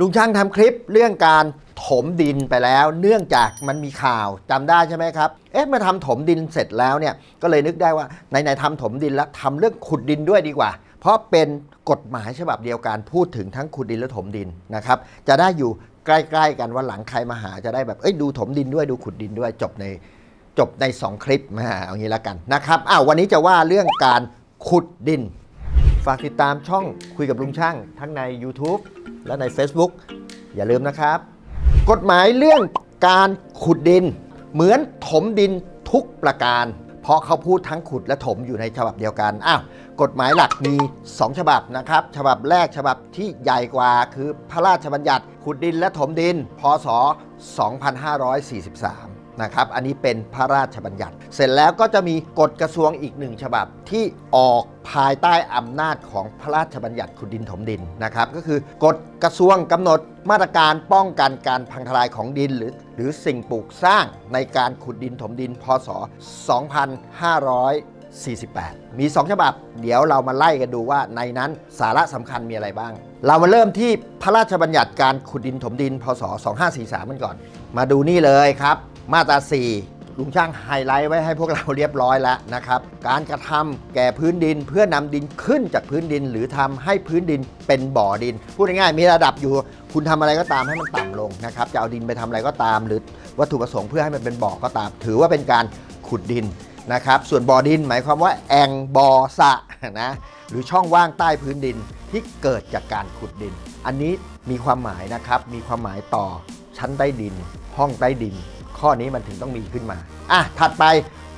ลุงช่างทำคลิปเรื่องการถมดินไปแล้ว เนื่องจากมันมีข่าวจำได้ใช่ไหมครับ เอ๊ะมาทำถมดินเสร็จแล้วเนี่ยก็เลยนึกได้ว่าในในๆทำถมดินแล้วทำเรื่องขุดดินด้วยดีกว่า เพราะเป็นกฎหมายฉบับเดียวกันพูดถึงทั้งขุดดินและถมดินนะครับ จะได้อยู่ใกล้ๆกันวันหลังใครมาหาจะได้แบบเอ้ยดูถมดินด้วยดูขุดดินด้วยจบในจบใน 2 คลิปมาเอางี้แล้วกันนะครับอ้าววันนี้จะว่าเรื่องการขุดดิน ฝากติดตามช่องคุยกับลุงช่างทั้งใน YouTube และใน Facebook อย่าลืมนะครับ กฎหมายเรื่องการขุดดิน เหมือนถมดินทุกประการ เพราะเขาพูดทั้งขุดและถมอยู่ในฉบับเดียวกันอ้าวกฎหมายหลักมี 2 ฉบับนะครับ ฉบับแรกฉบับที่ใหญ่กว่าคือพระราชบัญญัติขุดดินและถมดิน พศ 2543นะครับอันนี้เป็นพระราชบัญญัติ เสร็จแล้วก็จะมีกฎกระทรวงอีกหนึ่งฉบับที่ออก ภายใต้อำนาจของพระราชบัญญัติขุดดินถมดินนะครับ ก็คือกฎกระทรวงกำหนดมาตรการป้องกันการพังทลายของดินหรือ หรือสิ่งปลูกสร้างในการขุดดินถมดิน พศ 2548 มี 2 ฉบับ เดี๋ยวเรามาไล่กันดูว่าในนั้นสาระสำคัญมีอะไรบ้าง เรามาเริ่มที่พระราชบัญญัติการขุดดินถมดิน พศ 2543มันก่อน มาดูนี่เลยครับ มาตรา 4 ลุงช่างไฮไลท์ไว้ให้พวกเราเรียบร้อยแล้วนะครับ การกระทำแก่พื้นดินเพื่อนำดินขึ้นจากพื้นดิน หรือทำให้พื้นดินเป็นบ่อดิน พูดง่ายๆมีระดับอยู่ คุณทำอะไรก็ตามให้มันต่ำลงนะครับ จะเอาดินไปทำอะไรก็ตาม หรือวัตถุประสงค์เพื่อให้มันเป็นบ่อก็ตาม ถือว่าเป็นการขุดดินนะครับ ส่วนบ่อดินหมายความว่าแองบ่อสะนะหรือช่องว่างใต้พื้นดินที่เกิดจากการขุดดิน อันนี้มีความหมายนะครับมีความหมายต่อชั้นใต้ดิน ห้องใต้ดิน ข้อนี้มันถึงต้องมีขึ้นมาอะถัดไป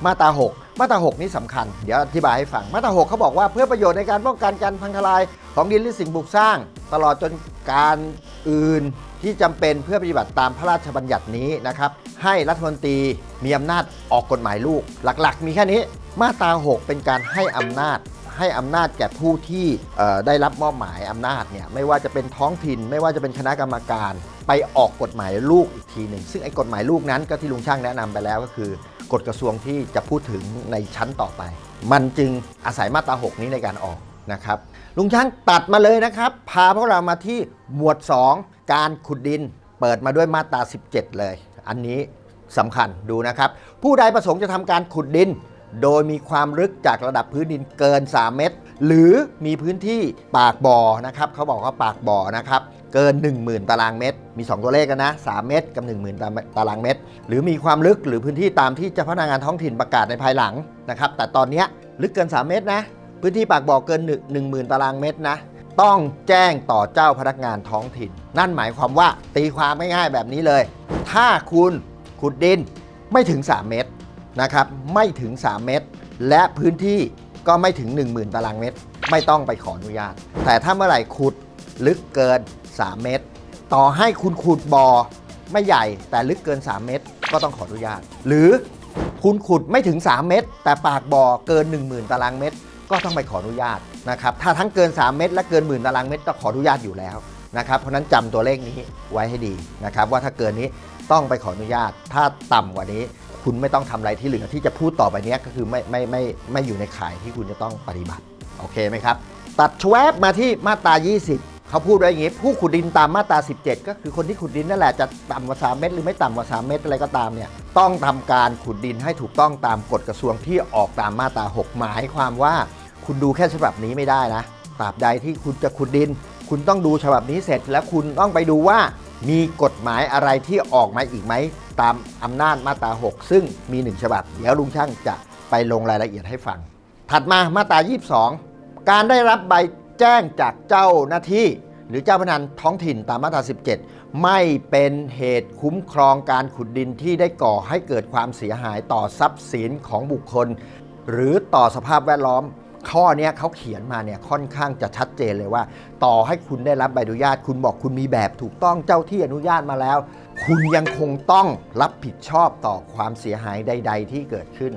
มาตรา 6 มาตรา 6 นี่สำคัญ เดี๋ยวอธิบายให้ฟัง มาตรา 6 เขาบอกว่าเพื่อประโยชน์ในการป้องกันการพังทลายของดินหรือสิ่งปลูกสร้าง ตลอดจนการอื่นที่จำเป็นเพื่อปฏิบัติตามพระราชบัญญัตินี้นะครับ ให้รัฐมนตรีมีอำนาจออกกฎหมายลูก หลักๆ มีแค่นี้ มาตรา 6 เป็นการให้อำนาจ ให้อำนาจแก่ผู้ที่ได้รับมอบหมายอำนาจเนี่ยไม่ว่าจะเป็นท้องถิ่น ไม่ว่าจะเป็นคณะกรรมการ ไปออกกฎหมายลูกอีกทีหนึ่งซึ่งไอ้กฎหมายลูกนั้นก็ที่ลุงช่างแนะนำไปแล้วก็คือกฎกระทรวงที่จะพูดถึงในชั้นต่อไป มันจึงอาศัยมาตรา 6 นี้ในการออกนะครับลุงช่างตัดมาเลยนะครับ พาพวกเรามาที่หมวด 2 การขุดดิน เปิดมาด้วยมาตรา 17 เลย อันนี้สำคัญดูนะครับ ผู้ใดประสงค์จะทำการขุดดิน โดยมีความลึกจากระดับพื้นดินเกิน 3 เมตร หรือมีพื้นที่ปากบ่อนะครับเขาบอกว่าปากบ่อนะครับเกิน 10,000 ตารางเมตร มี 2 ตัวเลขกันนะ 3 เมตรกับ 10,000 ตารางเมตร หรือมีความลึกหรือพื้นที่ตามที่เจ้าพนักงานท้องถิ่นประกาศในภายหลังนะครับแต่ตอนนี้ลึกเกิน 3 เมตรนะพื้นที่ปากบ่อเกิน 10,000 ตารางเมตรนะต้องแจ้งต่อเจ้าพนักงานท้องถิ่น นั่นหมายความว่าตีความง่ายๆแบบนี้เลย ถ้าคุณขุดดินไม่ถึง 3 เมตร นะครับไม่ถึง 3 เมตร และพื้นที่ก็ไม่ถึง 10,000 ตารางเมตร ไม่ต้องไปขออนุญาต แต่ถ้าเมื่อไหร่ขุดลึกเกิน 3 เมตร ต่อให้คุณขุดบ่อไม่ใหญ่แต่ลึกเกิน 3 เมตร ก็ต้องขออนุญาต หรือคุณขุดไม่ถึง 3 เมตร แต่ปากบ่อเกิน 10,000 ตารางเมตร ก็ต้องไปขออนุญาตนะครับถ้าทั้งเกิน 3 เมตร และเกินหมื่นตารางเมตรก็ขออนุญาตอยู่แล้วนะครับเพราะฉะนั้นจำตัวเลขนี้ไว้ให้ดีนะครับว่าถ้าเกินนี้ต้องไปขออนุญาตถ้าต่ำกว่านี้ คุณไม่ต้องทำอะไรที่เหลือที่จะพูดต่อไปนี้ก็คือไม่ไม่ไม่ไม่อยู่ในข่ายที่คุณจะต้องปฏิบัติ โอเคไหมครับ ตัดชวบมาที่มาตรา 20 เขาพูดไว้อย่างนี้ ผู้ขุดดินตามมาตรา 17 ก็คือคนที่ขุดดินนั่นแหละจะต่ำกว่า 3 เมตร หรือไม่ต่ำกว่า 3 เมตรอะไรก็ตามเนี่ยต้องทำการขุดดินให้ถูกต้องตามกฎกระทรวงที่ออกตามมาตรา 6 หมายความว่าคุณดูแค่ฉบับนี้ไม่ได้นะตราบใดที่คุณจะขุดดิน คุณต้องดูฉบับนี้เสร็จ แล้วคุณต้องไปดูว่ามีกฎหมายอะไรที่ออกมาอีกไหม ตามอำนาจมาตรา 6 ซึ่งมี 1 ฉบับ เดี๋ยวลุงช่างจะไปลงรายละเอียดให้ฟัง ถัดมามาตรา 22 การได้รับใบแจ้งจากเจ้าหน้าที่ หรือเจ้าพนันท้องถิ่นตามมาตรา 17 ไม่เป็นเหตุคุ้มครองการขุดดินที่ได้ก่อให้เกิดความเสียหายต่อทรัพย์สินของบุคคล หรือต่อสภาพแวดล้อมข้อเนี้ยเขาเขียนมาเนี่ยค่อนข้างจะชัดเจนเลยว่า ต่อให้คุณได้รับใบอนุญาต คุณบอกคุณมีแบบถูกต้องเจ้าที่อนุญาตมาแล้ว คุณยังคงต้องรับผิดชอบต่อความเสียหายใด ๆ ที่เกิดขึ้น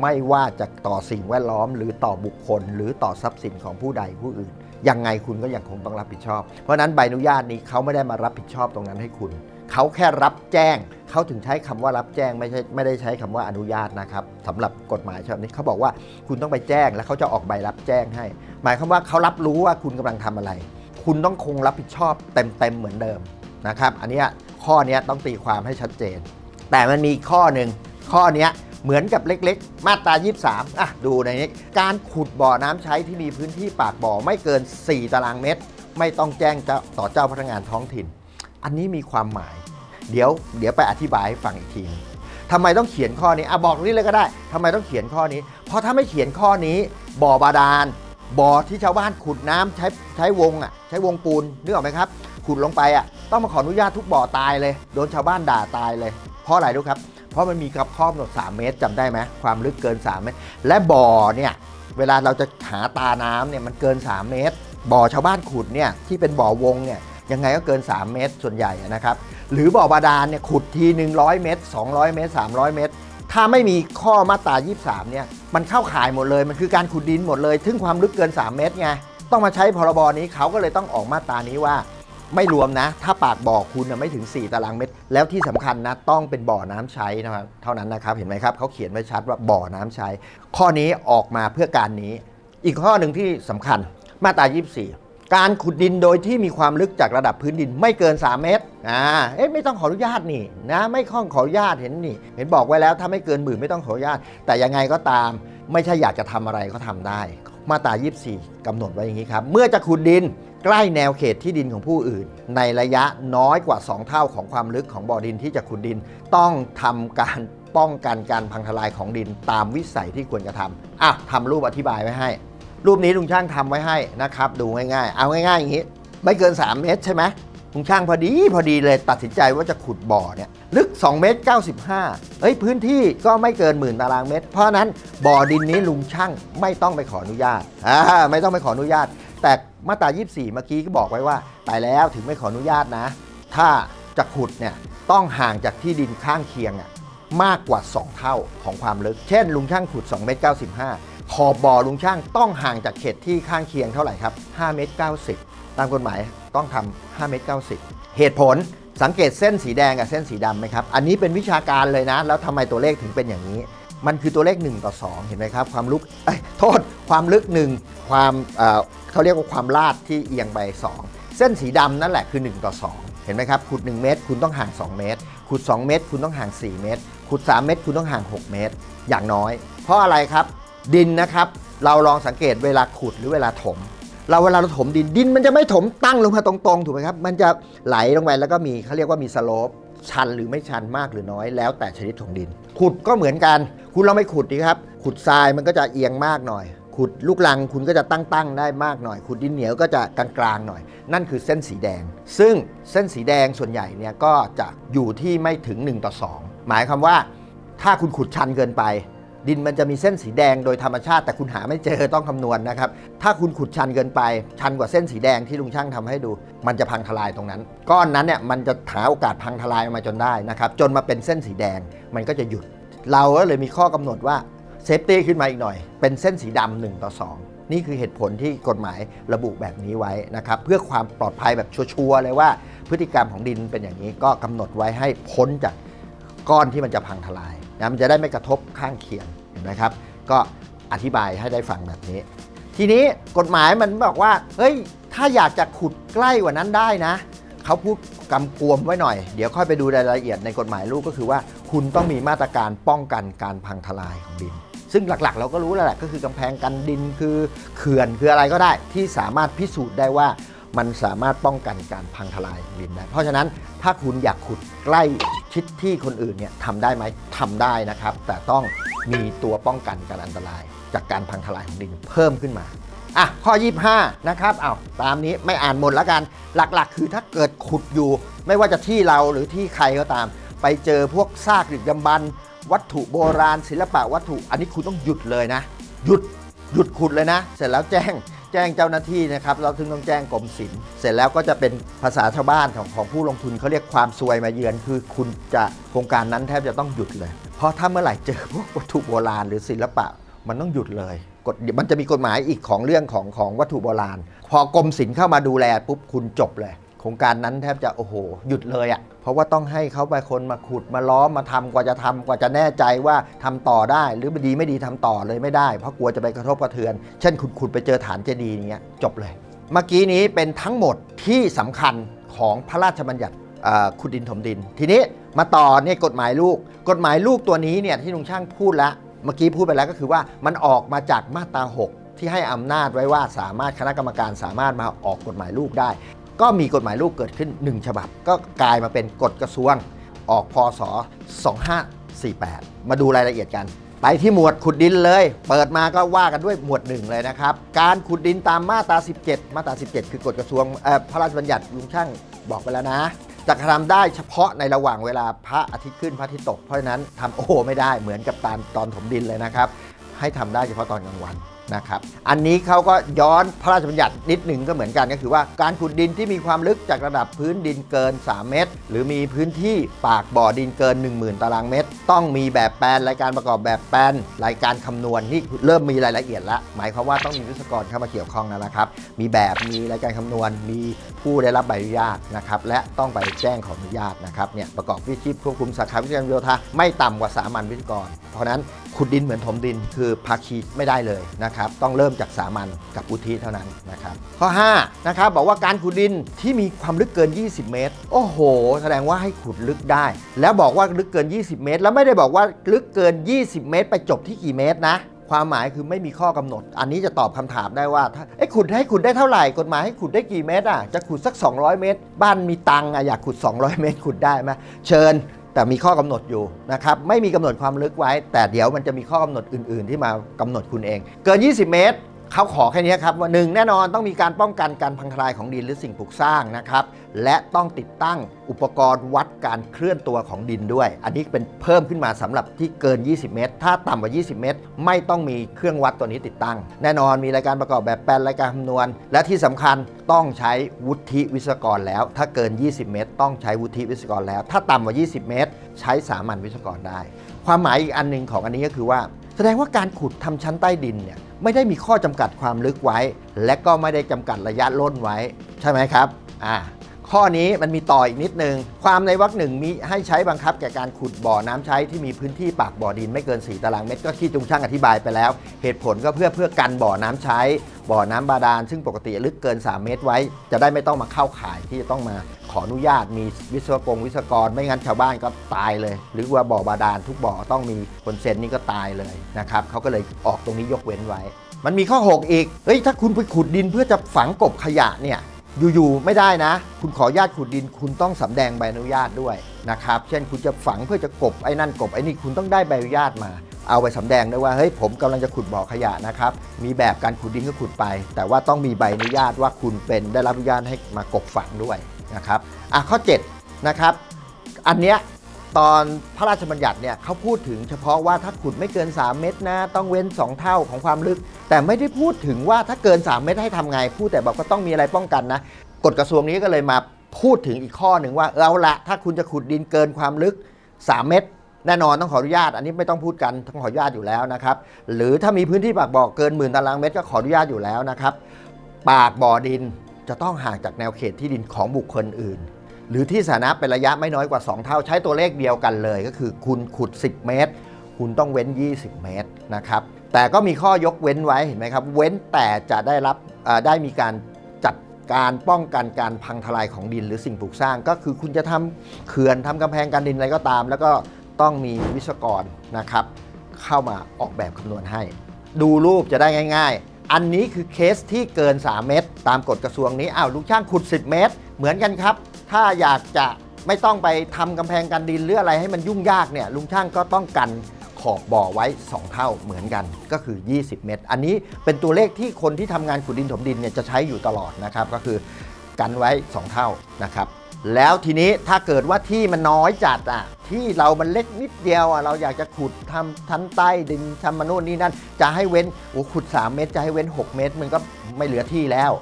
ไม่ว่าจะต่อสิ่งแวดล้อม หรือต่อบุคคล หรือต่อทรัพย์สินของผู้ใดผู้อื่น ยังไงคุณก็ยังคงต้องรับผิดชอบ เพราะนั้นใบอนุญาตนี้เขาไม่ได้มารับผิดชอบตรงนั้นให้คุณเขาแค่รับแจ้ง เขาถึงใช้คำว่ารับแจ้งไม่ใช่ไม่ได้ใช้คำว่าอนุญาตนะครับสำหรับกฎหมายฉบับนี้เขาบอกว่าคุณต้องไปแจ้งแล้วเขาจะออกใบรับแจ้งให้ หมายความว่าเขารับรู้ว่าคุณกำลังทำอะไร คุณต้องคงรับผิดชอบเต็มๆเหมือนเดิมนะครับ อันนี้ ข้อเนี้ยต้องตีความให้ชัดเจน แต่มันมีข้อหนึ่งข้อเนี้ยเหมือนกับเล็กๆ มาตรา 23 อะ ดูในนี้การขุดบ่อน้ำใช้ที่มีพื้นที่ปากบ่อไม่เกิน 4 ตารางเมตร ไม่ต้องแจ้งเจ้าต่อเจ้าพนักงานท้องถิ่น อันนี้มีความหมาย เดี๋ยวเดี๋ยวไปอธิบายให้ฟังอีกทีทำไมต้องเขียนข้อนี้อะบอกนี้เลยก็ได้ทำไมต้องเขียนข้อนี้ เพราะถ้าไม่เขียนข้อนี้บ่อบาดาลบ่อที่ชาวบ้านขุดน้ำใช้ใช้วงอะใช้วงปูนนึกออกไหมครับ ขุดลงไปอะต้องมาขออนุญาตทุกบ่อตายเลย โดนชาวบ้านด่าตายเลย เพราะอะไรรู้ครับ เพราะมันมีกับข้อกำหนด3เมตรจำได้ไหมความลึกเกิน 3 เมตร และบ่อเนี่ยเวลาเราจะหาตาน้ำเนี่ยมันเกิน 3 เมตร บ่อชาวบ้านขุดเนี่ยที่เป็นบ่อวงเนี่ยยังไงก็เกิน 3 เมตรส่วนใหญ่นะครับ หรือบ่อบาดาลเนี่ยขุดทีหนึ่งร้อยเมตร 200 เมตร 300 เมตร ถ้าไม่มีข้อมาตรา 23 เนี่ยมันเข้าข่ายหมดเลย มันคือการขุดดินหมดเลย ถึงความลึกเกิน 3 เมตรไง ต้องมาใช้พรบนี้เขาก็เลยต้องออกมาตรานี้ว่า ไม่รวมนะ ถ้าปากบ่อคุณนะไม่ถึง 4 ตารางเมตร แล้วที่สำคัญนะ ต้องเป็นบ่อน้ำใช้นะครับเท่านั้นนะครับ เห็นไหมครับเขาเขียนไว้ชัดว่าบ่อน้ำใช้ ข้อนี้ออกมาเพื่อการนี้ อีกข้อหนึ่งที่สำคัญมาตรา 24 การขุดดินโดยที่มีความลึกจากระดับพื้นดินไม่เกิน 3 เมตรอ่าเอ๊ะไม่ต้องขออนุญาตนี่นะไม่ข้องขออนุญาตเห็นนี่ เห็นบอกไว้แล้วถ้าไม่เกินหมื่นไม่ต้องขออนุญาต แต่ยังไงก็ตาม ไม่ใช่อยากจะทำอะไรก็ทำได้ มาตรา 24กำหนดไว้อย่างนี้ครับ เมื่อจะขุดดินใกล้แนวเขตที่ดินของผู้อื่น ในระยะน้อยกว่า 2 เท่าของความลึกของบ่อดินที่จะขุดดิน ต้องทำการป้องกันการพังทลายของดินตามวิสัยที่ควรจะทำอะทำรูปอธิบายไว้ให้ รูปนี้ลุงช่างทำไว้ให้นะครับ ดูง่ายๆ เอาง่ายๆอย่างนี้ ไม่เกิน 3 เมตรใช่ไหม ลุงช่างพอดีพอดีเลยตัดสินใจว่าจะขุดบ่อเนี่ยลึก 2 เมตร 95 เอ้ยพื้นที่ก็ไม่เกินหมื่นตารางเมตร เพราะนั้นบ่อดินนี้ลุงช่างไม่ต้องไปขออนุญาตอ่าไม่ต้องไปขออนุญาต แต่มาตรา 24 เมื่อกี้ก็บอกไว้ว่าตายแล้วถึงไม่ขออนุญาตนะ ถ้าจะขุดเนี่ยต้องห่างจากที่ดินข้างเคียงอะมากกว่า 2 เท่าของความลึก เช่น ลุงช่างขุด2เมตร95 ขอบบ่อลุงช่างต้องห่างจากเขตที่ข้างเคียงเท่าไหร่ครับ5เมตร90 ตามกฎหมาย ต้องทำ5เมตร90 เหตุผลสังเกตเส้นสีแดงกับเส้นสีดำไหมครับ อันนี้เป็นวิชาการเลยนะ แล้วทำไมตัวเลขถึงเป็นอย่างนี้ มันคือตัวเลข 1 ต่อ 2 เห็นไหมครับ ความลึกโทษ ความลึก 1 ความเขาเรียกว่าความลาดที่เอียงไป 2 เส้นสีดำนั่นแหละคือ 1 ต่อ 2 เห็นไหมครับ ขุด 1 เมตร คุณต้องห่าง 2 เมตร ขุด 2 เมตร คุณต้องห่าง 4 เมตร ขุด 3 เมตร คุณต้องห่าง 6 เมตร อย่างน้อย เพราะอะไรครับ ดินนะครับ เราลองสังเกตเวลาขุดหรือเวลาถม เราเวลาเราถมดินดินมันจะไม่ถมตั้งลงมาตรงๆถูกไหมครับ มันจะไหลลงไปแล้วก็มีเขาเรียกว่ามี slope ชันหรือไม่ชันมากหรือน้อยแล้วแต่ชนิดของดิน ขุดก็เหมือนกัน คุณเราไม่ขุดดีครับ ขุดทรายมันก็จะเอียงมากหน่อย ขุดลูกลังคุณก็จะตั้งๆได้มากหน่อย ขุดดินเหนียวก็จะกลางๆหน่อย นั่นคือเส้นสีแดง ซึ่งเส้นสีแดงส่วนใหญ่เนี่ยก็จะอยู่ที่ไม่ถึง1ต่อ2หมายความว่า ถ้าคุณขุดชันเกินไป ดินมันจะมีเส้นสีแดงโดยธรรมชาติ แต่คุณหาไม่เจอต้องคำนวณนะครับ ถ้าคุณขุดชันเกินไป ชันกว่าเส้นสีแดงที่ลุงช่างทำให้ดู มันจะพังทลายตรงนั้น ก้อนนั้นเนี่ยมันจะหาโอกาสพังทลายออกมาจนได้นะครับจนมาเป็นเส้นสีแดงมันก็จะหยุด เราก็เลยมีข้อกำหนดว่า safety ขึ้นมาอีกหน่อย เป็นเส้นสีดำหนึ่งต่อ2นี่คือเหตุผลที่กฎหมายระบุแบบนี้ไว้นะครับเพื่อความปลอดภัยแบบชัวร์เลยว่า พฤติกรรมของดินเป็นอย่างนี้ก็กำหนดไว้ให้พ้นจากก้อนที่มันจะพังทลาย นะมันจะได้ไม่กระทบข้างเคียงเห็นไหมครับ ก็อธิบายให้ได้ฟังแบบนี้ ทีนี้กฎหมายมันบอกว่าเฮ้ยถ้าอยากจะขุดใกล้กว่านั้นได้นะเขาพูดกำกวมไว้หน่อย เดี๋ยวค่อยไปดูรายละเอียดในกฎหมายลูกก็คือว่า คุณต้องมีมาตรการป้องกันการพังทลายของดิน ซึ่งหลักๆ เราก็รู้แล้วแหละก็คือกำแพงกันดินคือเขื่อนคืออะไรก็ได้ที่สามารถพิสูจน์ได้ว่า มันสามารถป้องกันการพังทลายดินได้ เพราะฉะนั้นถ้าคุณอยากขุดใกล้ชิดที่คนอื่นเนี่ยทำได้ไหมทำได้นะครับ แต่ต้องมีตัวป้องกันการอันตราย จากการพังทลายของดินเพิ่มขึ้นมาอะข้อ 25 นะครับเอาตามนี้ไม่อ่านหมดแล้วกัน หลักๆ คือถ้าเกิดขุดอยู่ ไม่ว่าจะที่เราหรือที่ใครก็ตาม ไปเจอพวกซากดึกดำบรรวัตถุโบราณ ศิลปะวัตถุ อันนี้คุณต้องหยุดเลยนะ หยุดหยุดขุดเลยนะ เสร็จแล้วแจ้ง แจ้งเจ้าหน้าที่นะครับเราถึงต้องแจ้งกรมศิลป์เสร็จแล้วก็จะเป็นภาษาชาวบ้านของของผู้ลงทุนเขาเรียกความซวยมาเยือน คือคุณจะโครงการนั้นแทบจะต้องหยุดเลย เพราะถ้าเมื่อไหร่เจอพวกวัตถุโบราณหรือศิลปะมันต้องหยุดเลยกฎมันจะมีกฎหมายอีกของเรื่องของของวัตถุโบราณ พอกรมศิลป์เข้ามาดูแลปุ๊บคุณจบเลย โครงการนั้นแทบจะโอ้โหหยุดเลยอะ่ะเพราะว่าต้องให้เขาไปคนมาขุดมาล้อมมาทำกว่าจะทำกว่าจะแน่ใจว่าทำต่อได้ หรือดีไม่ดีทำต่อเลยไม่ได้ เพราะกลัวจะไปกระทบกระเทือน เช่นขุดขุดไปเจอฐานเจดีย์อย่างเงี้ยจบเลย เมื่อกี้นี้เป็นทั้งหมดที่สำคัญของพระราชบัญญัติขุดดินถมดิน ทีนี้มาต่อเนี่ยกฎหมายลูก กฎหมายลูกตัวนี้เนี่ยที่ลุงช่างพูดแล้วเมื่อกี้พูดไปแล้วก็คือว่ามันออกมาจากมาตรา 6 ที่ให้อำนาจไว้ว่าสามารถคณะกรรมการสามารถมาออกกฎหมายลูกได้ ก็มีกฎหมายลูกเกิดขึ้น 1 ฉบับ ก็กลายมาเป็นกฎกระทรวงออกพศ 2548 มาดูรายละเอียดกัน ไปที่หมวดขุดดินเลย เปิดมาก็ว่ากันด้วยหมวดหนึ่งเลยนะครับ การขุดดินตามมาตรา 17 มาตรา 17 คือกฎกระทรวงพระราชบัญญัติลุงช่างบอกไปแล้วนะจะทำได้เฉพาะในระหว่างเวลาพระอาทิตย์ขึ้นพระอาทิตย์ตก เพราะฉะนั้นทำโอ้ไม่ได้เหมือนกับตอนตอนถมดินเลยนะครับ ให้ทำได้เฉพาะตอนกลางวัน นะครับอันนี้เขาก็ย้อนพระราชบัญญัตินิดหนึ่งก็เหมือนกันก็คือว่าการขุดดินที่มีความลึกจากระดับพื้นดินเกิน 3 เมตร หรือมีพื้นที่ปากบ่อดินเกิน 10,000 ตารางเมตร ต้องมีแบบแปลนรายการประกอบแบบแปลนรายการคำนวณนี่เริ่มมีรายละเอียดแล้วหมายความว่าต้องมีวิศวกรเข้ามาเกี่ยวข้องแล้วนะครับ มีแบบมีรายการคำนวณ มีผู้ได้รับใบอนุญาตนะครับและต้องไปแจ้งขออนุญาตนะครับเนี่ยประกอบวิชีพควบคุมสาขาวิชาการโยธาไม่ต่ำกว่าสามัญวิศวกร เพราะนั้นขุดดินเหมือนถมดินคือภาคีไม่ได้เลยนะครับต้องเริ่มจากสามัญกับอุทิเท่านั้นนะครับข้อ5นะครับบอกว่าการขุดดินที่มีความลึกเกิน 20 เมตร โอ้โห แสดงว่าให้ขุดลึกได้ แล้วบอกว่าลึกเกิน 20 เมตร แล้วไม่ได้บอกว่าลึกเกิน 20 เมตร ไปจบที่กี่เมตรนะความหมายคือไม่มีข้อกำหนด อันนี้จะตอบคำถามได้ว่าถ้าไอ้ขุดให้ขุดได้เท่าไหร่ กฎหมายให้ขุดได้กี่เมตรอะ จะขุดสัก 200 เมตร บ้านมีตังค์อะอยากขุด 200 เมตรขุดได้ไหมเชิญ แต่มีข้อกำหนดอยู่นะครับไม่มีกำหนดความลึกไว้ แต่เดี๋ยวมันจะมีข้อกำหนดอื่น ๆ ที่มากำหนดคุณเอง เกิน 20 เมตร เขาขอแค่นี้ครับว่าหนึ่งแน่นอนต้องมีการป้องกันการพังทลายของดินหรือสิ่งปลูกสร้างนะครับ และต้องติดตั้งอุปกรณ์วัดการเคลื่อนตัวของดินด้วย อันนี้เป็นเพิ่มขึ้นมาสำหรับที่เกิน 20 เมตร ถ้าต่ำกว่า 20 เมตร ไม่ต้องมีเครื่องวัดตัวนี้ติดตั้ง แน่นอนมีรายการประกอบแบบแปลนรายการคำนวณ และที่สำคัญต้องใช้วุฒิวิศวกรแล้ว ถ้าเกิน 20 เมตร ต้องใช้วุฒิวิศวกรแล้ว ถ้าต่ำกว่า 20 เมตร ใช้สามัญวิศวกรได้ ความหมายอีกอันหนึ่งของอันนี้ก็คือว่า แสดงว่าการขุดทำชั้นใต้ดินเนี่ยไม่ได้มีข้อจำกัดความลึกไว้ และก็ไม่ได้จำกัดระยะล้นไว้ ใช่ไหมครับอ่า ข้อนี้มันมีต่ออีกนิดนึง ความในวรรคหนึ่งมีให้ใช้บังคับแก่การขุดบ่อน้ำใช้ที่มีพื้นที่ปากบ่อดินไม่เกิน 4 ตารางเมตร ก็ที่จุงช่างอธิบายไปแล้ว เหตุผลก็เพื่อเพื่อกันบ่อน้ำใช้ บ่อน้ำบาดาลซึ่งปกติลึกเกิน 3 เมตรไว้ จะได้ไม่ต้องมาเข้าข่ายที่จะต้องมาขออนุญาตมีวิศวกรวิศวกร ไม่งั้นชาวบ้านก็ตายเลย หรือว่าบ่อบาดาลทุกบ่อต้องมีคนเซ็นนี่ก็ตายเลยนะครับเขาก็เลยออกตรงนี้ยกเว้นไว้ มันมีข้อ 6 อีกเฮ้ยถ้าคุณไปขุดดินเพื่อจะฝังกบขยะเนี่ย อยู่ๆไม่ได้นะ คุณขอญาตขุดดิน คุณต้องสำแดงใบอนุญาตด้วยนะครับ เช่นคุณจะฝังเพื่อจะกบไอ้นั่นกบไอ้นี่คุณต้องได้ใบอนุญาตมา เอาไปสำแดงด้วยว่าเฮ้ยผมกำลังจะขุดบ่อขยะนะครับ มีแบบการขุดดินก็ขุดไป แต่ว่าต้องมีใบอนุญาตว่าคุณเป็นได้รับอนุญาตให้มากบฝังด้วยนะครับอะข้อ7นะครับอันเนี้ย ตอนพระราชบัญญัติเนี่ยเขาพูดถึงเฉพาะว่าถ้าขุดไม่เกิน 3 เมตรนะ ต้องเว้น 2 เท่าของความลึก แต่ไม่ได้พูดถึงว่าถ้าเกิน 3 เมตรให้ทำไง พูดแต่บอกว่าต้องมีอะไรป้องกันนะกฎกระทรวงนี้ก็เลยมาพูดถึงอีกข้อหนึ่งว่าเอาละถ้าคุณจะขุดดินเกินความลึก 3 เมตร แน่นอนต้องขออนุญาต อันนี้ไม่ต้องพูดกันต้องขออนุญาตอยู่แล้วนะครับหรือถ้ามีพื้นที่ปากบ่อเกินหมื่นตารางเมตรก็ขออนุญาตอยู่แล้วนะครับปากบ่อดินจะต้องห่างจากแนวเขตที่ดินของบุคคลอื่น หรือที่สาธาระเป็นระยะไม่น้อยกว่า 2 เท่าใช้ตัวเลขเดียวกันเลย ก็คือคุณขุด 10 เมตร คุณต้องเว้น 20 เมตรนะครับแต่ก็มีข้อยกเว้นไว้เห็นไหมครับ เว้นแต่จะได้รับได้มีการจัดการป้องกันการพังทลายของดินหรือสิ่งปลูกสร้าง ก็คือคุณจะทำเขื่อนทำกำแพงกันดินอะไรก็ตาม แล้วก็ต้องมีวิศวกรนะครับ เข้ามาออกแบบคำนวณให้ ดูรูปจะได้ง่าย ๆ อันนี้คือเคสที่เกิน 3 เมตร ตามกฎกระทรวงนี้อ้าวลูกช่างขุด 10 เมตร เหมือนกันครับ ถ้าอยากจะไม่ต้องไปทำกำแพงกันดินหรืออะไรให้มันยุ่งยากเนี่ยลุงช่างก็ต้องกันขอบบ่อไว้ 2 เท่าเหมือนกันก็คือ 20 เมตร อันนี้เป็นตัวเลขที่คนที่ทำงานขุดดินถมดินเนี่ยจะใช้อยู่ตลอดนะครับก็คือกันไว้ 2 เท่านะครับ แล้วทีนี้ถ้าเกิดว่าที่มันน้อยจัดอะที่เรามันเล็กนิดเดียวอะเราอยากจะขุดทำชั้นใต้ดินทำมาโน่นนี่นั่นจะให้เว้นโอ้ขุด 3 เมตร จะให้เว้น 6 เมตร มันก็ไม่เหลือที่แล้ว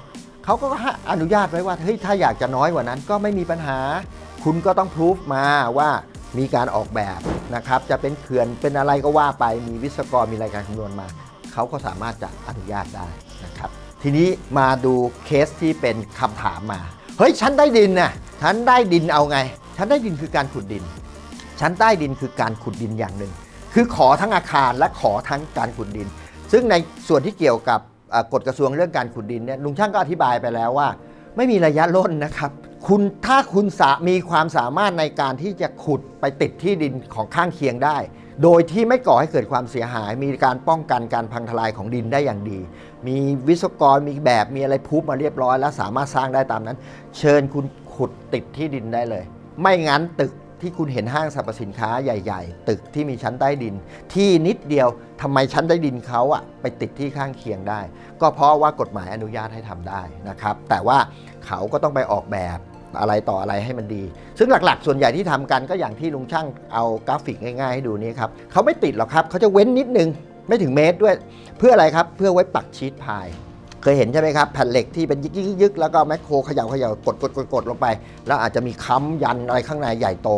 เขาก็อนุญาตไว้ว่าเฮ้ยถ้าอยากจะน้อยกว่านั้นก็ไม่มีปัญหา คุณก็ต้องพิสูจมาว่ามีการออกแบบนะครับ จะเป็นเขื่อนเป็นอะไรก็ว่าไปมีวิศวกรมีรายการคำนวณมา เขาก็สามารถจะอนุญาตได้นะครับ ทีนี้มาดูเคสที่เป็นคำถามมา เฮ้ยชั้นใต้ดินน่ะชั้นใต้ดินเอาไงชั้นใต้ดินคือการขุดดิน ชั้นใต้ดินคือการขุดดินอย่างหนึ่ง คือขอทั้งอาคารและขอทั้งการขุดดิน ซึ่งในส่วนที่เกี่ยวกับ กฎกระทรวงเรื่องการขุดดินเนี่ยลุงช่างก็อธิบายไปแล้วว่า ไม่มีระยะล่นนะครับ คุณถ้าคุณสามีความสามารถในการที่จะขุดไปติดที่ดินของข้างเคียงได้ โดยที่ไม่ก่อให้เกิดความเสียหาย มีการป้องกันการพังทลายของดินได้อย่างดี มีวิศวกรมีแบบมีอะไรพูบมาเรียบร้อย แล้วสามารถสร้างได้ตามนั้น เชิญคุณขุดติดที่ดินได้เลย ไม่งั้นตึก ที่คุณเห็นห้างสรรพสินค้าใหญ่ ๆ ตึกที่มีชั้นใต้ดิน ที่นิดเดียวทำไมชั้นใต้ดินเขาอะไปติดที่ข้างเคียงได้ ก็เพราะว่ากฎหมายอนุญาตให้ทำได้นะครับ แต่ว่าเขาก็ต้องไปออกแบบอะไรต่ออะไรให้มันดี ซึ่งหลักๆ ส่วนใหญ่ที่ทำกันก็อย่างที่ลุงช่างเอากราฟิกง่ายๆให้ดูนี้ครับเขาไม่ติดหรอกครับเขาจะเว้นนิดนึงไม่ถึงเมตรด้วย เพื่ออะไรครับเพื่อไว้ปักชีตพาย เคยเห็นใช่ไหมครับ แผ่นเหล็กที่เป็นยึกๆๆแล้วก็แมคโครเขย่าเขย่ากดกดกดกดลงไป แล้วอาจจะมีค้ำยันอะไรข้างในใหญ่โต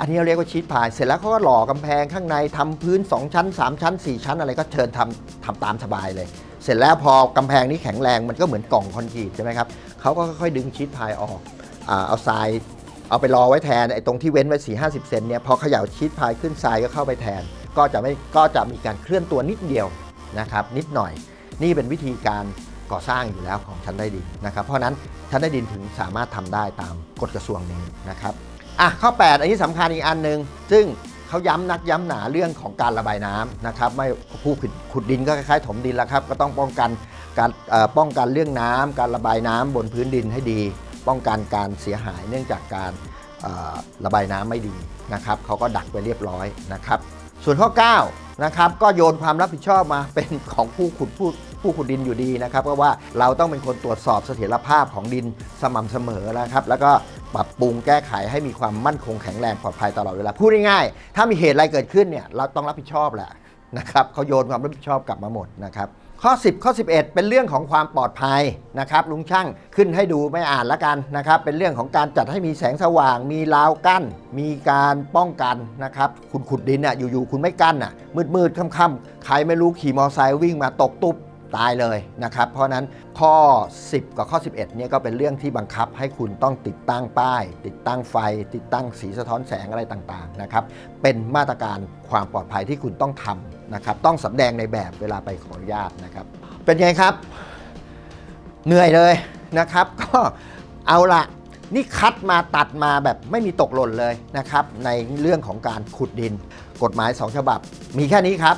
อันนี้เราเรียกว่าชีตพายเสร็จแล้วเขาก็หล่อกำแพงข้างในทำพื้น 2 ชั้น 3 ชั้น 4 ชั้นอะไรก็เชิญทำทำตามสบายเลย เสร็จแล้วพอกำแพงนี้แข็งแรงมันก็เหมือนกล่องคอนกรีตใช่ไหมครับเขาก็ค่อยๆดึงชีตพายออกอเอาทรายเอาไปรอไว้แทนไอ้ตรงที่เว้นไว้4 50เซนเนี่ยพอเขย่าชีตพายขึ้นทรายก็เข้าไปแทน ก็จะไม่ก็จะมีการเคลื่อนตัวนิดเดียวนะครับนิดหน่อย นี่เป็นวิธีการก่อสร้างอยู่แล้วของชั้นใต้ดินนะครับ เพราะนั้นชั้นใต้ดินถึงสามารถทำได้ตามกฎกระทรวงนี้นะครับอะข้อ 8 อันนี้สำคัญอีกอันหนึ่งซึ่งเขาย้ำนักย้ำหนาเรื่องของการระบายน้ำนะครับ ไม่ผู้ขุดดินก็คล้ายๆถมดินแล้วครับ ก็ต้องป้องกันการป้องกันเรื่องน้ำการระบายน้ำบนพื้นดินให้ดี ป้องกันการเสียหายเนื่องจากการระบายน้ำไม่ดีนะครับเขาก็ดักไปเรียบร้อยนะครับ ส่วนข้อ 9นะครับก็โยนความรับผิดชอบมาเป็นของผู้ขุดผู้ ผู้ขุดดินอยู่ดีนะครับเพราะว่าเราต้องเป็นคนตรวจสอบเสถียรภาพของดินสม่ำเสมอนะครับแล้วก็ปรับปรุงแก้ไขให้มีความมั่นคงแข็งแรงปลอดภัยตลอดเวลาพูดง่ายๆถ้ามีเหตุอะไรเกิดขึ้นเนี่ยเราต้องรับผิดชอบแหละนะครับเขาโยนความรับผิดชอบกลับมาหมดนะครับข้อ 10 ข้อ 11 เป็นเรื่องของความปลอดภัยนะครับลุงช่างขึ้นให้ดูไม่อ่านละกันนะครับเป็นเรื่องของการจัดให้มีแสงสว่าง มีราวกั้น มีการป้องกันนะครับคุณขุดดินน่ะอยู่ๆคุณไม่กั้นน่ะมืดๆค่ำๆใครไม่รู้ขี่มอเตอร์ไซค์วิ่งมาตกตุ๊บ ตายเลยนะครับ เพราะนั้นข้อ 10 กับข้อ 11เนี่ยก็เป็นเรื่องที่บังคับให้คุณต้องติดตั้งป้าย ติดตั้งไฟ ติดตั้งสีสะท้อนแสงอะไรต่างๆนะครับเป็นมาตรการความปลอดภัยที่คุณต้องทำนะครับต้องสำแดงในแบบเวลาไปขออนุญาตนะครับ เป็นไงครับ เหนื่อยเลยนะครับ ก็เอาละนี่คัดมาตัดมาแบบไม่มีตกหล่นเลยนะครับ ในเรื่องของการขุดดิน กฎหมาย 2 ฉบับ มีแค่นี้ครับ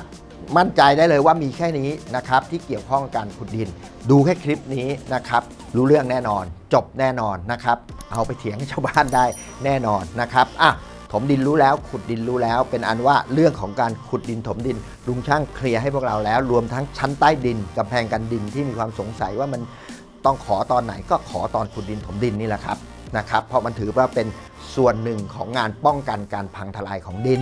มั่นใจได้เลยว่ามีแค่นี้นะครับที่เกี่ยวข้องกับการขุดดิน ดูแค่คลิปนี้นะครับรู้เรื่องแน่นอน จบแน่นอนนะครับ เอาไปเถียงชาวบ้านได้แน่นอนนะครับอะถมดินรู้แล้วขุดดินรู้แล้ว เป็นอันว่าเรื่องของการขุดดินถมดิน ลุงช่างเคลียร์ให้พวกเราแล้ว รวมทั้งชั้นใต้ดินกำแพงกันดินที่มีความสงสัยว่ามันต้องขอตอนไหนก็ขอตอนขุดดินถมดินนี่แหละครับนะครับเพราะมันถือว่าเป็นส่วนหนึ่งของงานป้องกันการพังทลายของดิน